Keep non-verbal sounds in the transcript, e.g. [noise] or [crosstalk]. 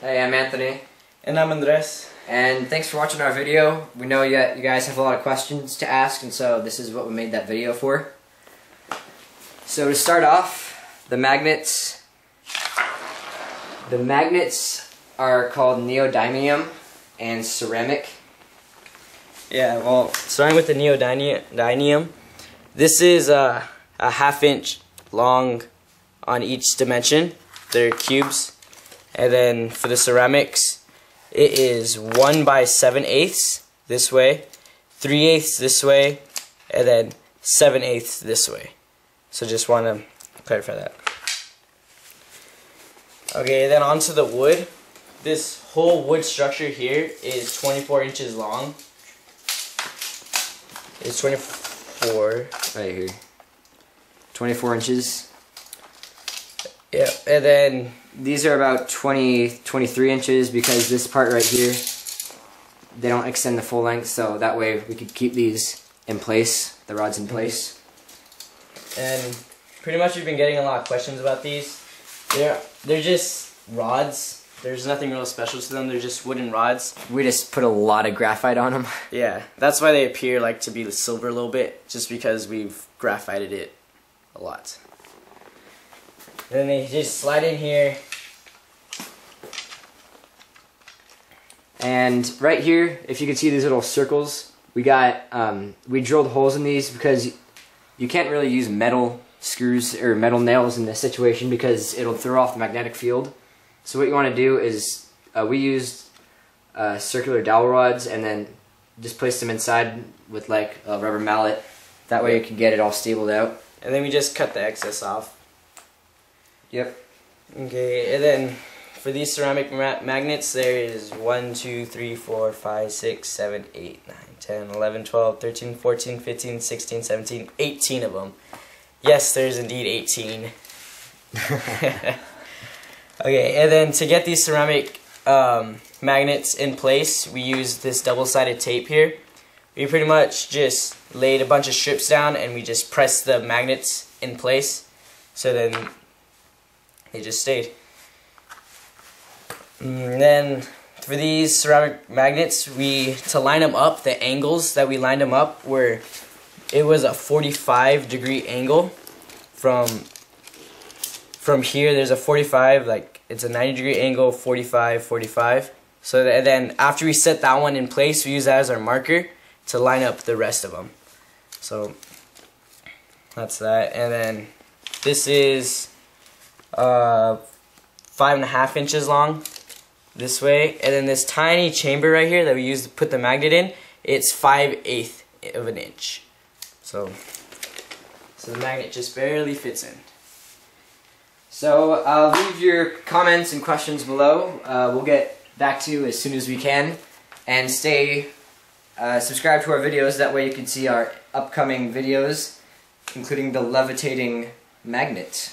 Hey, I'm Anthony, And I'm Andres. and thanks for watching our video. We know you, you guys have a lot of questions to ask, and so this is what we made that video for. So to start off, the magnets. The magnets are called neodymium and ceramic. Yeah, well, starting with the neodymium, this is uh, a half inch long on each dimension. They're cubes. And then for the ceramics, it is 1 by 7 eighths this way, 3 eighths this way, and then 7 eighths this way. So just want to clarify that. Okay, then onto the wood. This whole wood structure here is 24 inches long. It's 24. Right here. 24 inches. Yeah, and then These are about 20, 23 inches because this part right here, they don't extend the full length, so that way we could keep these in place, the rods in mhm. place. and pretty much we've been getting a lot of questions about these. They're they're just rods. There's nothing real special to them. They're just wooden rods. We just put a lot of graphite on them. [laughs] Yeah, that's why they appear like to be silver a little bit, just because we've graphited it a lot. Then they just slide in here. And right here, if you can see these little circles, we got, um, we drilled holes in these because you can't really use metal screws or metal nails in this situation because it'll throw off the magnetic field. So what you want to do is, uh, we used uh, circular dowel rods and then just place them inside with like a rubber mallet. That way you can get it all stabled out. And then we just cut the excess off. Yep. Okay, and then for these ceramic ma magnets, there is 1, 2, 3, 4, 5, 6, 7, 8, 9, 10, 11, 12, 13, 14, 15, 16, 17, 18 of them. Yes, there's indeed 18. [laughs] [laughs] okay, and then to get these ceramic um, magnets in place, we use this double-sided tape here. We pretty much just laid a bunch of strips down and we just pressed the magnets in place. So then they just stayed. And then for these ceramic magnets, we to line them up, the angles that we lined them up were it was a 45 degree angle from from here there's a 45 like it's a 90 degree angle 45 45 so then after we set that one in place we use that as our marker to line up the rest of them so that's that. And then this is uh, five and a half inches long this way and then this tiny chamber right here that we use to put the magnet in it's five eighth of an inch so so the magnet just barely fits in So uh, leave your comments and questions below. Uh, we'll get back to you as soon as we can. And stay uh, subscribed to our videos. That way you can see our upcoming videos, including the levitating magnet.